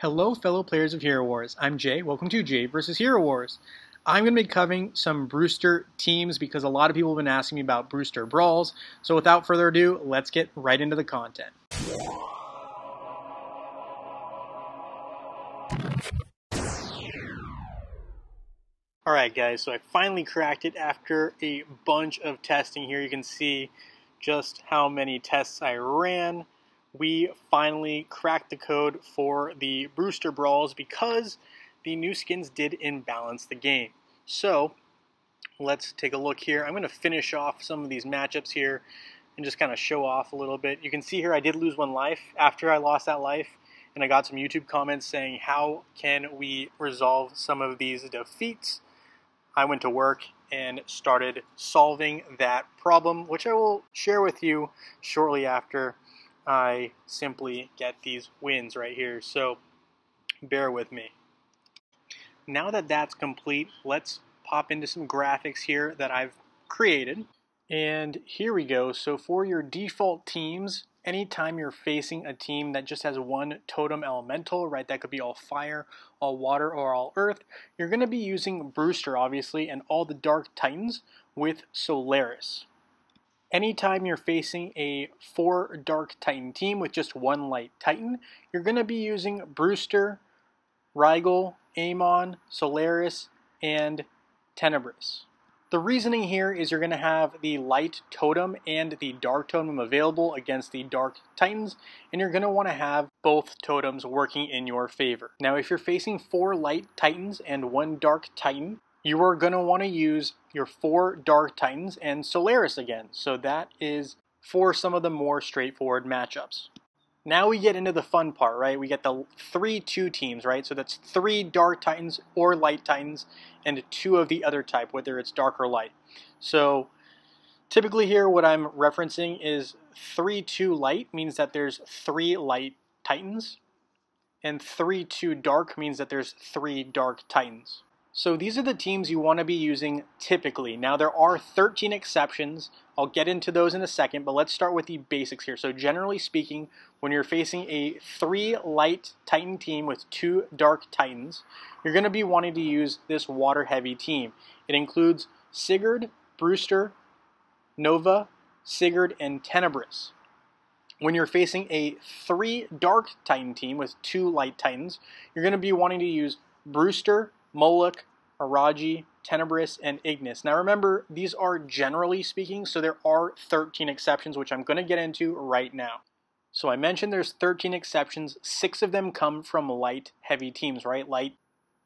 Hello, fellow players of Hero Wars. I'm Jay. Welcome to Jay vs. Hero Wars. I'm going to be covering some Brustar teams because a lot of people have been asking me about Brustar Brawls. So without further ado, let's get right into the content. Alright guys, so I finally cracked it after a bunch of testing here. You can see just how many tests I ran we finally cracked the code for the Brustar Brawls because the new skins did imbalance the game. So let's take a look here. I'm going to finish off some of these matchups here and just kind of show off a little bit. You can see here I did lose one life after I lost that life and I got some YouTube comments saying how can we resolve some of these defeats. I went to work and started solving that problem, which I will share with you shortly after I simply get these wins right here. So bear with me. Now that that's complete, let's pop into some graphics here that I've created. And here we go. So for your default teams, anytime you're facing a team that just has one totem elemental, right, that could be all fire, all water, or all earth, you're going to be using Brustar, obviously, and all the Dark Titans with Solaris. Anytime you're facing a four Dark Titan team with just one Light Titan, you're going to be using Brustar, Rigel, Amon, Solaris, and Tenebris. The reasoning here is you're going to have the Light Totem and the Dark Totem available against the Dark Titans, and you're going to want to have both totems working in your favor. Now, if you're facing four Light Titans and one Dark Titan, you are going to want to use your four Dark Titans and Solaris again. So that is for some of the more straightforward matchups. Now we get into the fun part, right? We get the 3-2 teams, right? So that's three Dark Titans or Light Titans and two of the other type, whether it's Dark or Light. So typically here what I'm referencing is 3-2 Light means that there's three Light Titans and 3-2 Dark means that there's three Dark Titans. So these are the teams you want to be using typically. Now there are 13 exceptions. I'll get into those in a second, but let's start with the basics here. So generally speaking, when you're facing a three light Titan team with two dark Titans, you're going to be wanting to use this water heavy team. It includes Sigurd, Brustar, Nova, Sigurd, and Tenebris. When you're facing a three dark Titan team with two light Titans, you're going to be wanting to use Brustar, Moloch, Araji, Tenebris, and Ignis. Now remember, these are generally speaking, so there are 13 exceptions, which I'm going to get into right now. So I mentioned there's 13 exceptions. Six of them come from light heavy teams, right? Light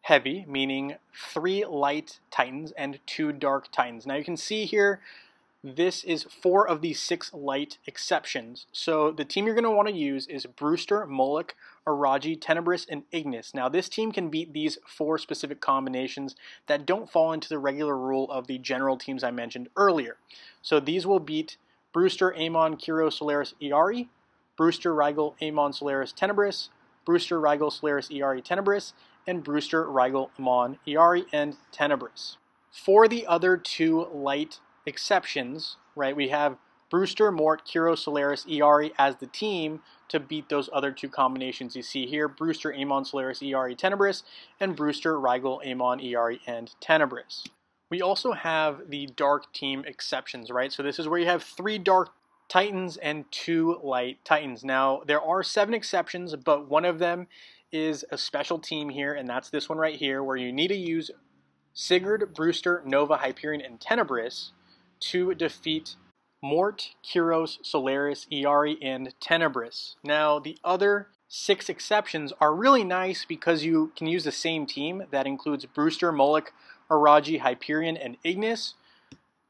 heavy, meaning three light titans and two dark titans. Now you can see here this is four of the six light exceptions. So the team you're going to want to use is Brustar, Moloch, Araji, Tenebris, and Ignis. Now this team can beat these four specific combinations that don't fall into the regular rule of the general teams I mentioned earlier. So these will beat Brustar, Amon, Kiro, Solaris, Iyari, Brustar, Rigel, Amon, Solaris, Tenebris, Brustar, Rigel, Solaris, Iyari, Tenebris, and Brustar, Rigel, Amon, Iyari, and Tenebris. For the other two light exceptions, right? We have Brustar, Mort, Kiro, Solaris, Iyari as the team to beat those other two combinations you see here. Brustar, Amon, Solaris, Iyari, Tenebris, and Brustar, Rigel, Amon, Iyari, and Tenebris. We also have the dark team exceptions, right? So this is where you have three dark Titans and two light Titans. Now, there are seven exceptions, but one of them is a special team here, and that's this one right here, where you need to use Sigurd, Brustar, Nova, Hyperion, and Tenebris to defeat Mort, Kyros, Solaris, Iyari, and Tenebris. Now, the other six exceptions are really nice because you can use the same team. That includes Brustar, Moloch, Araji, Hyperion, and Ignis.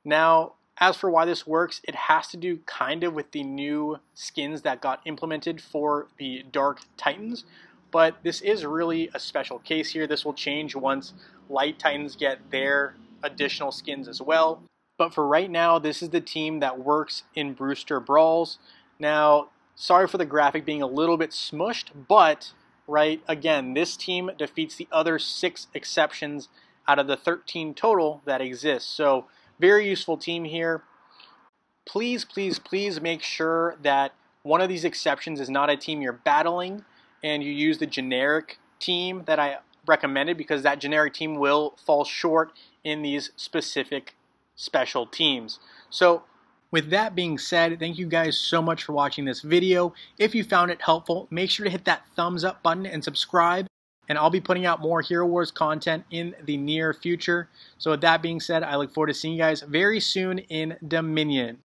Now, as for why this works, it has to do kind of with the new skins that got implemented for the Dark Titans. But this is really a special case here. This will change once Light Titans get their additional skins as well. But for right now, this is the team that works in Brustar Brawls. Now, sorry for the graphic being a little bit smushed, but, right, again, this team defeats the other six exceptions out of the 13 total that exist. So, very useful team here. Please, please, please make sure that one of these exceptions is not a team you're battling and you use the generic team that I recommended because that generic team will fall short in these specific special teams. So with that being said, thank you guys so much for watching this video. If you found it helpful, make sure to hit that thumbs up button and subscribe. And I'll be putting out more Hero Wars content in the near future. So with that being said, I look forward to seeing you guys very soon in Dominion.